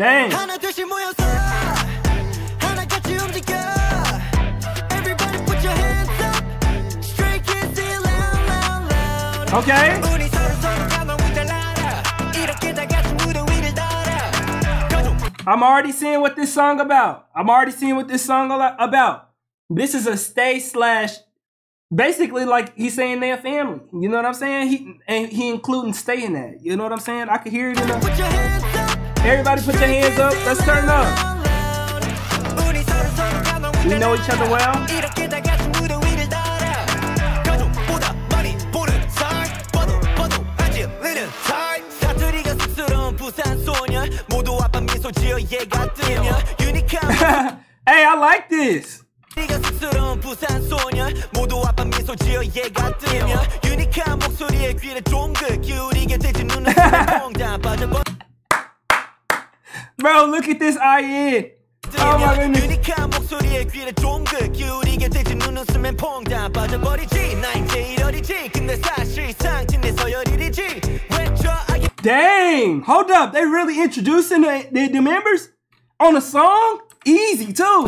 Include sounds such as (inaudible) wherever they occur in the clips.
Dang. Okay. I'm already seeing what this song about. I'm already seeing what this song about. This is a stay slash, basically like he's saying they're family. You know what I'm saying? He and he including stay in that. You know what I'm saying? I could hear it in the. Everybody put your hands up. Let's turn up. We know each other well. (laughs) hey, I like this. (laughs) Bro, look at this IN. Oh my goodness. Dang! Hold up, they really introducing the, the, the members on a song? Easy too.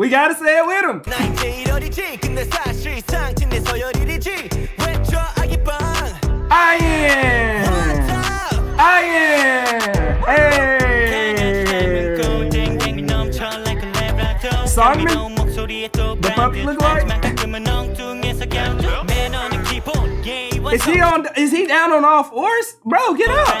We gotta say it with him. I am. I am. Hey. Seungmin? The puppy look like? Is he on? Is he down on all fours, bro? Get up.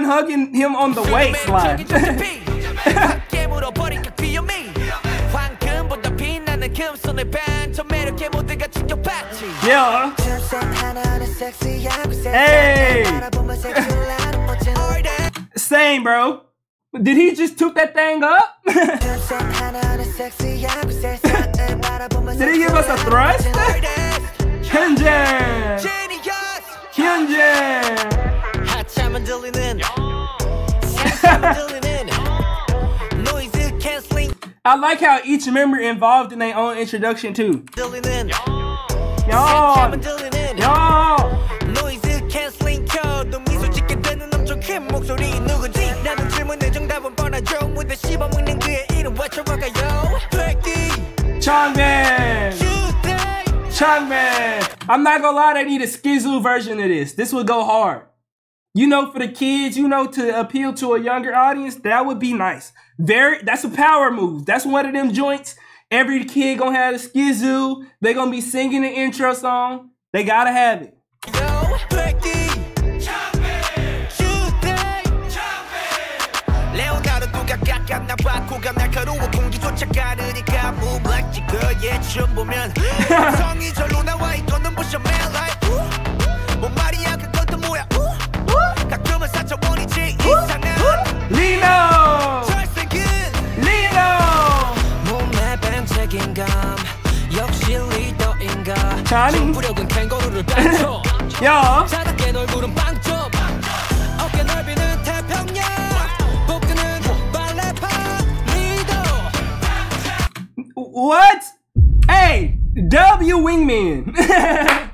done hugging him on the waist line. (laughs) yeah. Hey. Same, bro. Did he just took that thing up? (laughs) Did he give us a thrust? Hyunjin! Hyunjin! 하차만 들리는 상차만 들리는 노이즈 캔슬링 I like how each member involved in their own introduction too. 들리는 Y'all! 상차만 들리는 Y'all! 노이즈 캔슬링 켜도 미소 짓게 되는 엄청 큰 목소리 누구지 나는 질문의 정답은 뻔하죠 무대 씹어먹는 그의 이름 외쳐볼까요 백디 Chongman! 주대 Chongman! I'm not gonna lie, they need a Skizu version of this. This would go hard. You know, for the kids, you know, to appeal to a younger audience, that would be nice. Very, that's a power move. That's one of them joints. Every kid gonna have a SKZOO. They gonna be singing the intro song. They gotta have it. Yo, (laughs) 자작게 얼굴은 빵점 어깨 넓이는 태평양 복근은 발레파 리더 What? Hey, W Wingman. (laughs)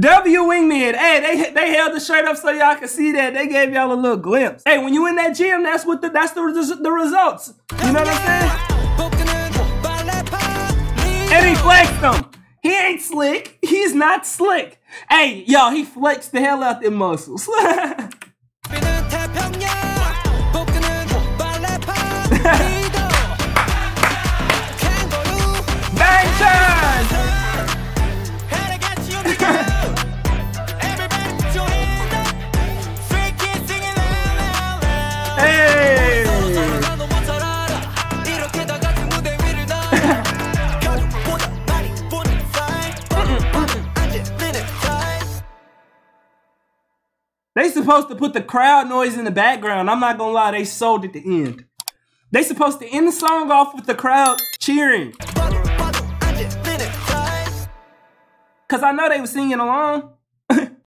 W Wingman. Hey, they they held the shirt up so y'all can see that. They gave y'all a little glimpse. Hey, when you in that gym, that's what the that's the, res- the results. You know what I'm saying? 복근은 발레파 And he 리더 flexed them. He ain't slick. He's not slick. Hey, y'all, he flexed the hell out them muscles. (laughs) They supposed to put the crowd noise in the background. I'm not gonna lie, they sold at the end. They supposed to end the song off with the crowd cheering. Cause I know they were singing along.